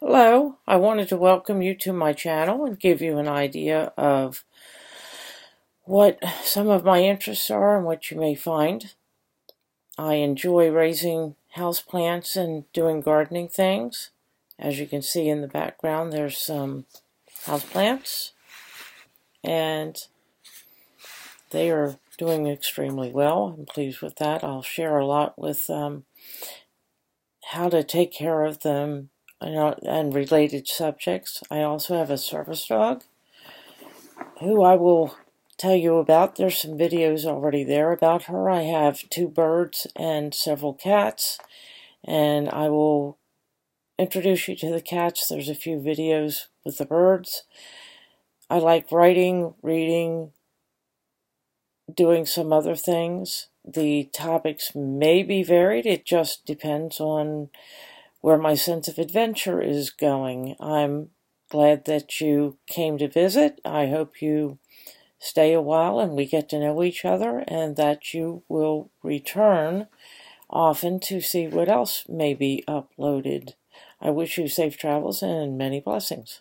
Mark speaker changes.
Speaker 1: Hello, I wanted to welcome you to my channel and give you an idea of what some of my interests are and what you may find. I enjoy raising houseplants and doing gardening things. As you can see in the background, there's some houseplants and they are doing extremely well. I'm pleased with that. I'll share a lot with um, how to take care of them and related subjects. I also have a service dog who I will tell you about. There's some videos already there about her. I have two birds and several cats, and I will introduce you to the cats. There's a few videos with the birds. I like writing, reading, doing some other things. The topics may be varied. It just depends on where my sense of adventure is going. I'm glad that you came to visit. I hope you stay a while and we get to know each other and that you will return often to see what else may be uploaded. I wish you safe travels and many blessings.